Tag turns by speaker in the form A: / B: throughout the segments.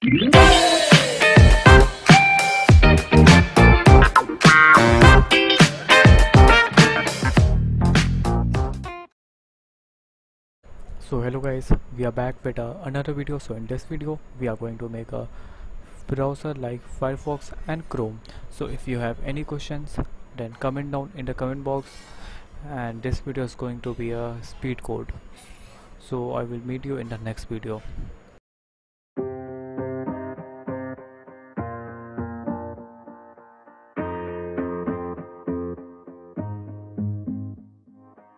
A: so hello guys we are back with uh, another video. So in this video we are going to make a browser like Firefox and Chrome. So if you have any questions then comment down in the comment box. And this video is going to be a speed code. So I will meet you in the next video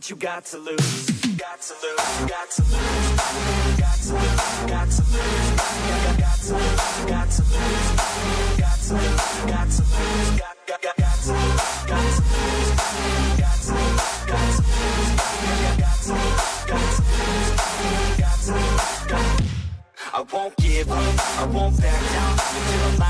B: what you got to lose. Got to lose, got to lose. Got to lose, got to lose. Got to lose, got to lose. Got to lose, got to lose. Got, got, got, got to lose. Got to lose Got to lose, got to lose Got to lose, got to lose Got to lose, I won't give up, I won't back down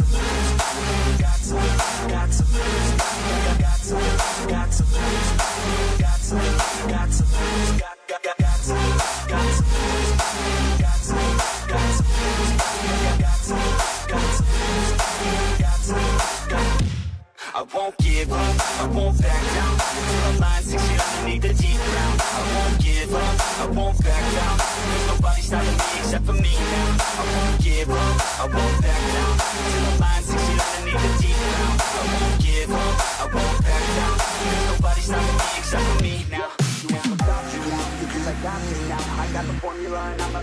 B: I won't give up, I won't back down. The line six feet underneath the deep ground. I won't give up, I won't back down. There's nobody stopping me except for me now. I won't give up, I won't back down. The line six feet underneath the deep ground. I won't give up, I won't back down. There's nobody stopping me except for me now.
C: You ain't without you, cause I got
B: talking now. I got the formula I'm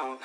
B: I